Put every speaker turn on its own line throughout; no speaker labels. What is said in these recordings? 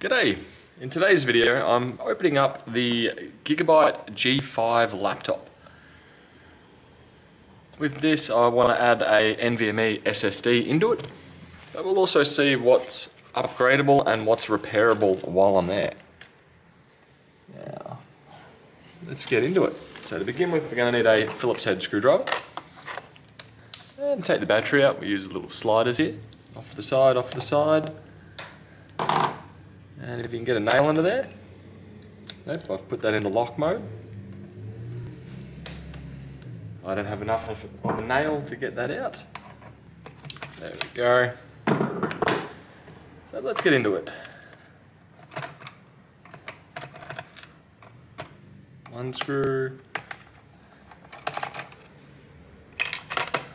G'day! In today's video I'm opening up the Gigabyte G5 laptop. With this I want to add a NVMe SSD into it, but we'll also see what's upgradable and what's repairable while I'm there. Now, let's get into it. So to begin with we're going to need a Phillips head screwdriver. And take the battery out, we use little sliders here. Off the side, off the side. And if you can get a nail under there, nope, I've put that into lock mode. I don't have enough of, of a nail to get that out. There we go. So let's get into it. One screw.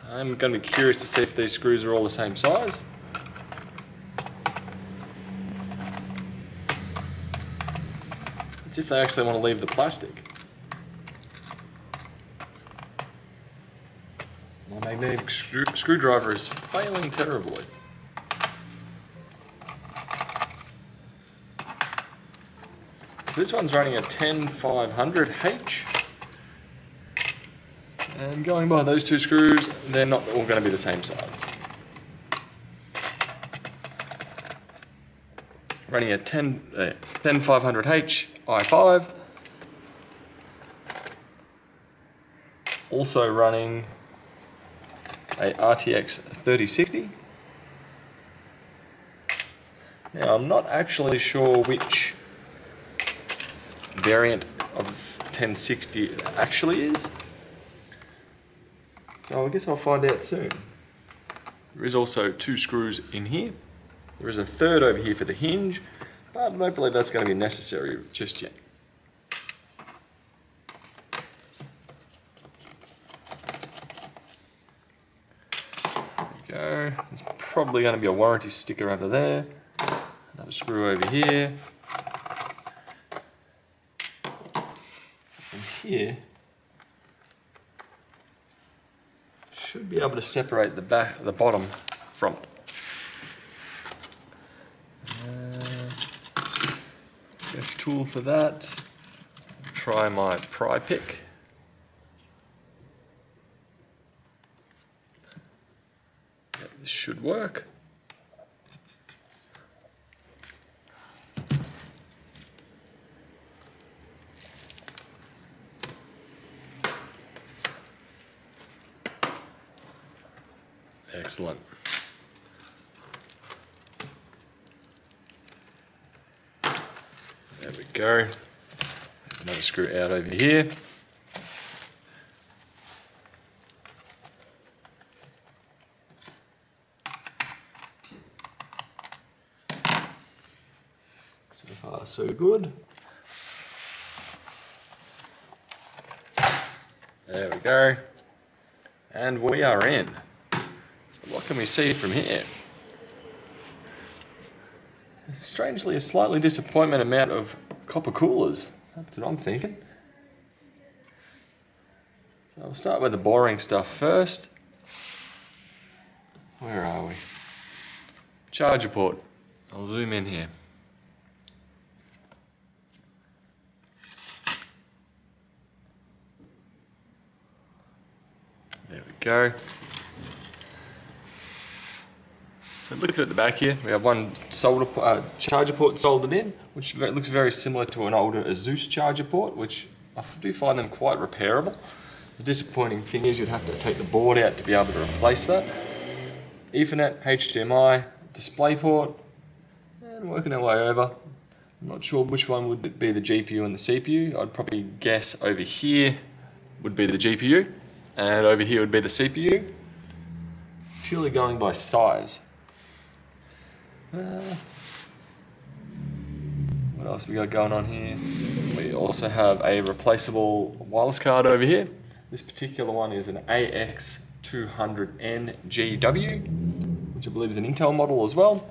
I'm going to be curious to see if these screws are all the same size. If they actually want to leave the plastic. My magnetic screw screwdriver is failing terribly. So this one's running a 10500H. And going by those two screws, they're not all going to be the same size. Running a 10, uh, 10500H i5. Also running a RTX 3060. Now I'm not actually sure which variant of 1060 it actually is. So I guess I'll find out soon. There is also two screws in here. There is a third over here for the hinge but I don't believe that's going to be necessary just yet. There we go. There's probably going to be a warranty sticker under there. Another screw over here. And here, should be able to separate the back, the bottom from it. Uh, best tool for that. Try my pry pick. this should work. Excellent. There we go. Another screw out over here. So far, so good. There we go. And we are in. So what can we see from here? strangely a slightly disappointment amount of copper coolers. That's what I'm thinking. So I'll start with the boring stuff first. Where are we? Charger port. I'll zoom in here. There we go. So looking at the back here, we have one solder uh, charger port soldered in, which looks very similar to an older Asus charger port, which I do find them quite repairable. The disappointing thing is you'd have to take the board out to be able to replace that. Ethernet, HDMI, DisplayPort, and working our way over. I'm not sure which one would be the GPU and the CPU. I'd probably guess over here would be the GPU, and over here would be the CPU. Purely going by size. Uh, what else we got going on here? We also have a replaceable wireless card over here. This particular one is an AX200NGW, which I believe is an Intel model as well.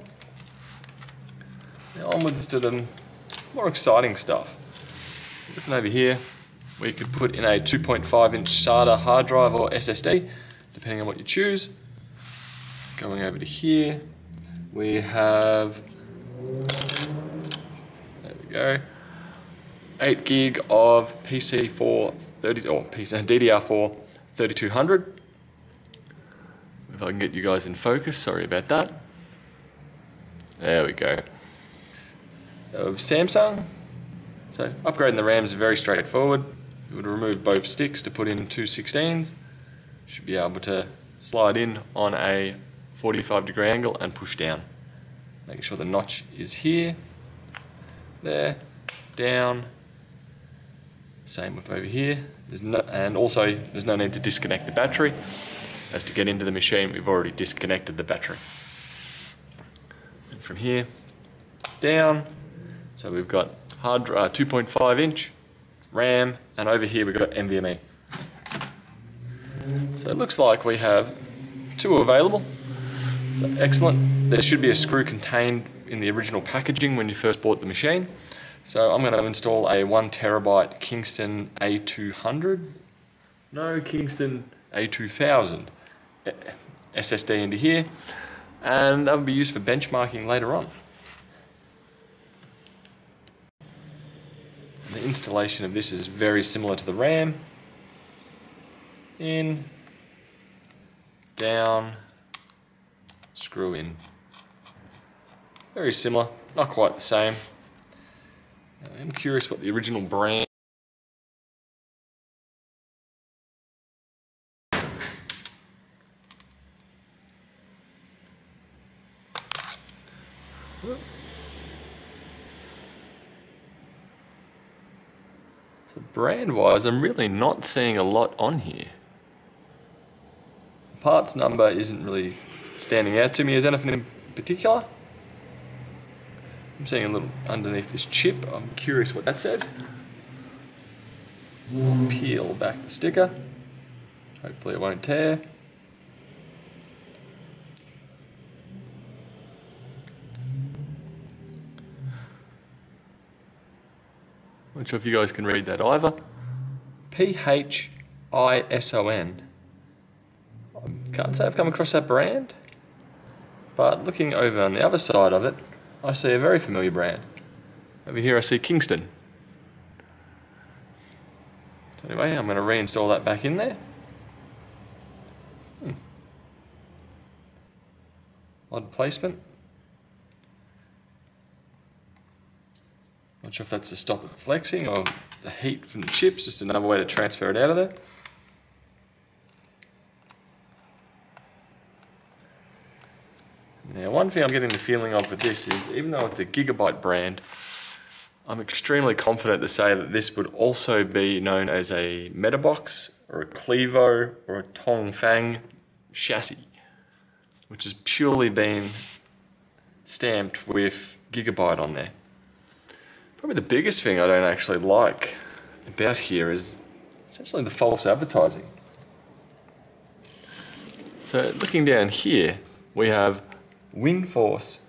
Now onwards to the more exciting stuff. Looking over here, we could put in a 2.5 inch SATA hard drive or SSD, depending on what you choose. Going over to here, we have there we go. 8 gig of PC4 30 or PC, DDR4 3200. If I can get you guys in focus, sorry about that. There we go. Of Samsung. So upgrading the RAM is very straightforward. You would remove both sticks to put in two 16s. Should be able to slide in on a 45 degree angle and push down. Making sure the notch is here, there, down. Same with over here. No, and also there's no need to disconnect the battery. As to get into the machine, we've already disconnected the battery. And from here, down. So we've got hard uh, 2.5 inch RAM, and over here we've got NVMe. So it looks like we have two available. So excellent. There should be a screw contained in the original packaging when you first bought the machine. So I'm going to install a one terabyte Kingston A200. No, Kingston A2000 SSD into here. And that will be used for benchmarking later on. The installation of this is very similar to the RAM. In, down, screw in. Very similar, not quite the same. Uh, I'm curious what the original brand So brand wise, I'm really not seeing a lot on here. The parts number isn't really standing out to me as anything in particular. I'm seeing a little underneath this chip. I'm curious what that says. Peel back the sticker. Hopefully it won't tear. Not sure if you guys can read that either. P H I S O N. I can't say I've come across that brand, but looking over on the other side of it, I see a very familiar brand. Over here I see Kingston. Anyway, I'm going to reinstall that back in there. Hmm. Odd placement. Not sure if that's to stop it flexing or the heat from the chips, just another way to transfer it out of there. Now one thing I'm getting the feeling of with this is even though it's a Gigabyte brand, I'm extremely confident to say that this would also be known as a Metabox or a Clevo or a Tongfang chassis, which has purely been stamped with Gigabyte on there. Probably the biggest thing I don't actually like about here is essentially the false advertising. So looking down here, we have WindForce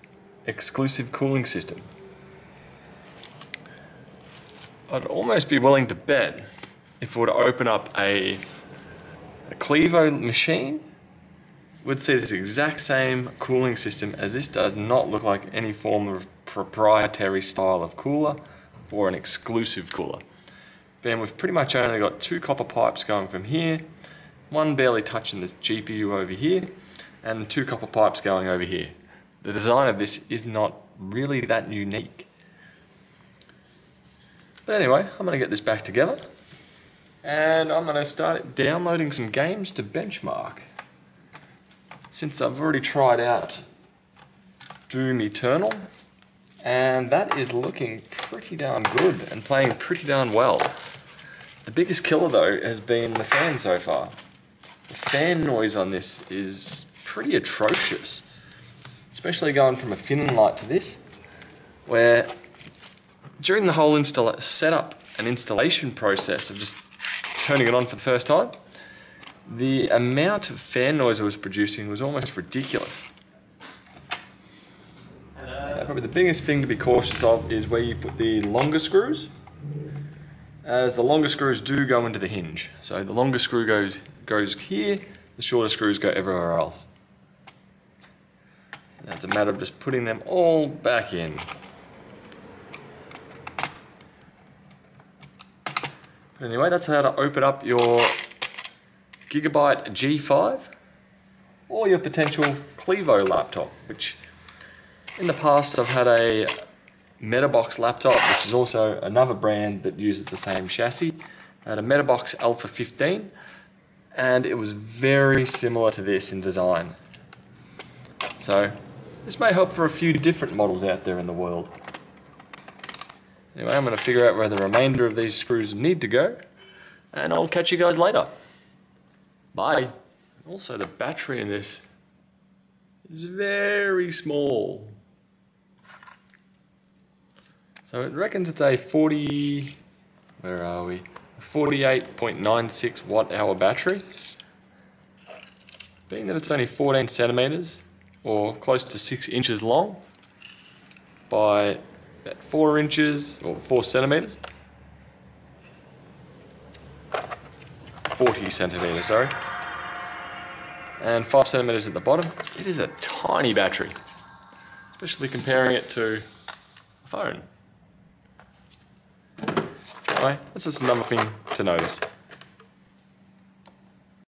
exclusive cooling system. I'd almost be willing to bet if we were to open up a, a Clevo machine, we'd see this exact same cooling system as this does not look like any form of proprietary style of cooler or an exclusive cooler. Then we've pretty much only got two copper pipes going from here, one barely touching this GPU over here, and two copper pipes going over here. The design of this is not really that unique. But anyway, I'm going to get this back together and I'm going to start downloading some games to benchmark. Since I've already tried out Doom Eternal and that is looking pretty darn good and playing pretty darn well. The biggest killer though has been the fan so far. The fan noise on this is pretty atrocious, especially going from a thin light to this, where during the whole install setup and installation process of just turning it on for the first time, the amount of fan noise I was producing was almost ridiculous. Uh, probably the biggest thing to be cautious of is where you put the longer screws, as the longer screws do go into the hinge. So the longer screw goes, goes here, the shorter screws go everywhere else. Now it's a matter of just putting them all back in. But anyway, that's how to open up your Gigabyte G5 or your potential Clevo laptop, which in the past I've had a Metabox laptop, which is also another brand that uses the same chassis. I had a Metabox Alpha 15 and it was very similar to this in design. So this may help for a few different models out there in the world. Anyway, I'm going to figure out where the remainder of these screws need to go and I'll catch you guys later. Bye. Also the battery in this is very small. So it reckons it's a 40, where are we? 48.96 watt hour battery. Being that it's only 14 centimeters or close to six inches long by four inches or four centimeters. 40 centimeters, sorry. And five centimeters at the bottom. It is a tiny battery, especially comparing it to a phone. Anyway, that's just another thing to notice.